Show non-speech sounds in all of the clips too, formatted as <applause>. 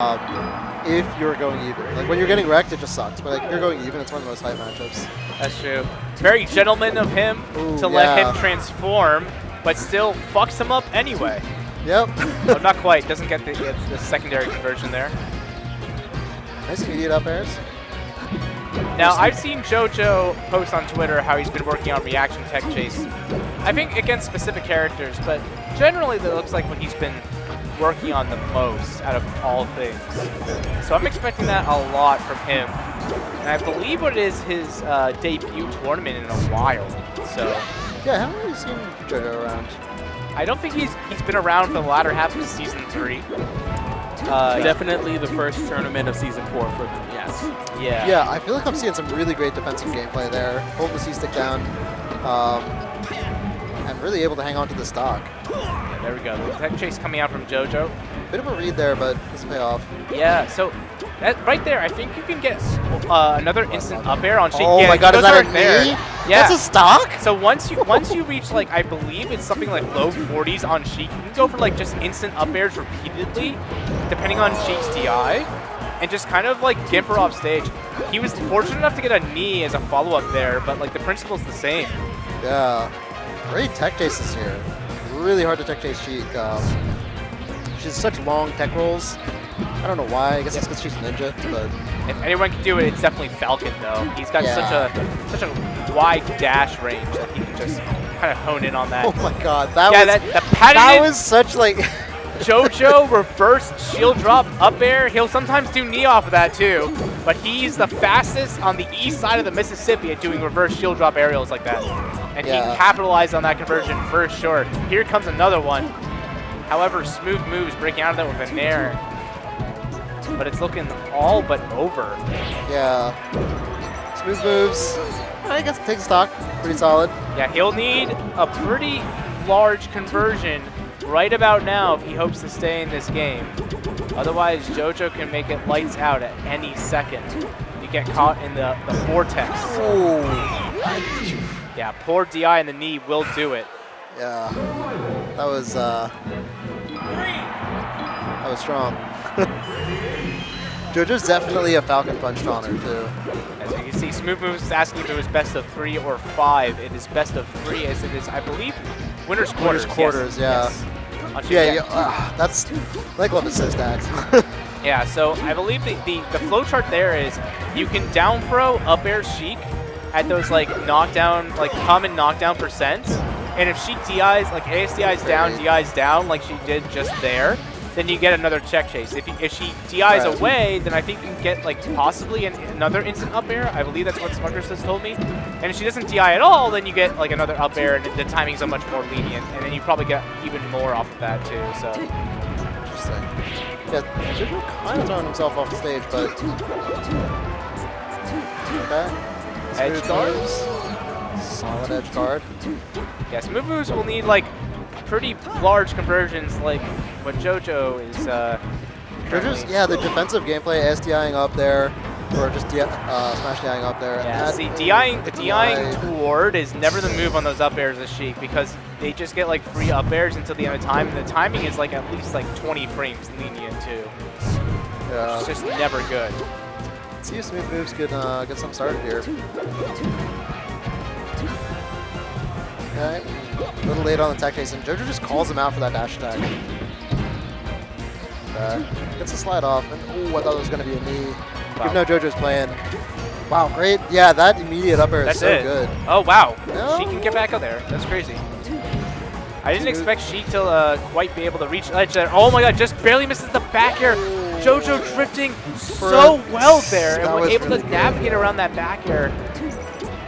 um, if you're going even. Like when you're getting wrecked, it just sucks. But like you're going even, it's one of the most hype matchups. That's true. Very gentleman of him Ooh, to let yeah. him transform, but still fucks him up anyway. Yep. <laughs> oh, not quite. Doesn't get the, it's the secondary conversion there. nice immediate up airs. Now, I've seen JoJo post on Twitter how he's been working on reaction tech chase. I think against specific characters, but generally that looks like what he's been working on the most out of all things. So I'm expecting that a lot from him. And I believe what it is his uh, debut tournament in a while. So Yeah, haven't really seen JoJo around. I don't think he's he's been around for the latter half of season three. Uh, Definitely the first tournament of season four for them. Yes. yeah. Yeah, I feel like I'm seeing some really great defensive gameplay there. Hold the C-stick down. Um, really able to hang on to the stock. Yeah, There we go. The tech chase coming out from JoJo. Bit of a read there, but doesn't pay off. Yeah, so that right there, I think you can get uh, another instant up air on Sheik. Oh yeah, my god, is that a there. knee? Yeah. That's a stock? so once you once you reach like I believe it's something like low 40s on Sheik, you can go for like just instant up airs repeatedly, depending on Sheik's DI, and just kind of like gimp her off stage. He was fortunate enough to get a knee as a follow up there, but like the principle's the same. Yeah. Great tech chases here. Really hard to tech chase Sheik. Um, she's such long tech rolls. I don't know why. I guess it's because she's ninja, but If anyone can do it, it's definitely Falcon though. He's got Yeah. such a such a wide dash range that he can just kind of hone in on that. oh my god, that yeah, was that the that was such like <laughs> JoJo reverse shield drop up air. He'll sometimes do knee off of that too, but he's the fastest on the east side of the Mississippi at doing reverse shield drop aerials like that. And Yeah. he capitalized on that conversion for sure. Here comes another one. However, smooth moves breaking out of that with a nair. But it's looking all but over. yeah. Smooth moves. I guess take stock. Pretty solid. Yeah, he'll need a pretty large conversion right about now if he hopes to stay in this game. Otherwise, JoJo can make it lights out at any second. You get caught in the, the vortex. Yeah, poor DI in the knee will do it. Yeah. That was uh That was strong. <laughs> JoJo's definitely a Falcon Punch taunter too. As you can see, Smooth Moves is asking if it was best of three or five. It is best of three as it is, I believe, winner's quarters. yes, quarters, yeah. yes. Yeah, yeah uh, that's like love assist stacks. Yeah, so I believe the, the, the flow chart there is you can down throw up air Sheik at those like knockdown, like common knockdown percents. And if she DIs, like ASDI's down, DI's down, like she did just there, then you get another tech chase. If, you, if she DIs Right. away, then I think you can get like possibly an, another instant up air. I believe that's what Smuggers has told me. And if she doesn't DI at all, then you get like another up air and the timing's are much more lenient. And then you probably get even more off of that too. So Interesting. Yeah, JoJo kind of throwing himself off the stage, but okay. Edge Smooth guard. Solid edge guard. Yes, move moves will need like pretty large conversions like what JoJo is uh JoJo's, currently- yeah, the defensive gameplay, SDIing up there, or just D uh, smash DIing up there. Yeah, that- see, DIing, the DIing DI toward is never the move on those up airs as Sheik because they just get like free up airs until the end of time, and the timing is like at least like 20 frames lenient too. Yeah. It's just never good. Let's see if smooth moves can uh, get something started here. Okay. A little late on the tech chase, and JoJo just calls him out for that dash attack. Okay. Gets a slide off, and oh, I thought it was going to be a knee. Wow. Even though JoJo's playing. Wow, great. Yeah, that immediate upper air is so it. good. Oh wow, No. she can get back up there. That's crazy. I didn't expect Sheik to uh, quite be able to reach edge there. Oh my god, just barely misses the back air. JoJo drifting so well there and was able to navigate around that back air.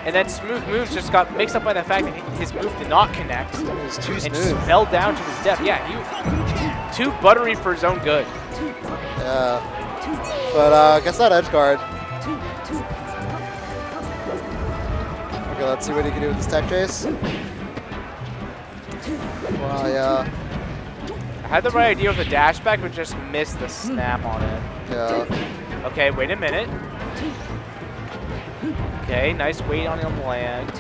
And then smooth moves just got mixed up by the fact that his move did not connect It was too and just fell down to his death. Yeah, he too buttery for his own good. Yeah. But uh, gets that edge guard. Okay, let's see what he can do with this tech chase. Wow, yeah. I had the right idea with the dash back, but just missed the snap on it. Yeah. Okay, wait a minute. Okay, nice weight on him land.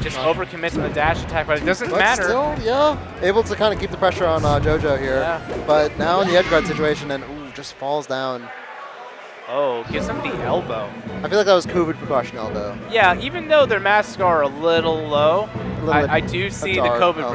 just overcommits on the dash attack, but it doesn't But matter. still, yeah, able to kind of keep the pressure on uh, JoJo here. Yeah. But now in the edge guard situation, and ooh, just falls down. Oh, gives him the elbow. I feel like that was COVID precaution elbow. Yeah, even though their masks are a little low, A little I, I do see the. COVID Oh.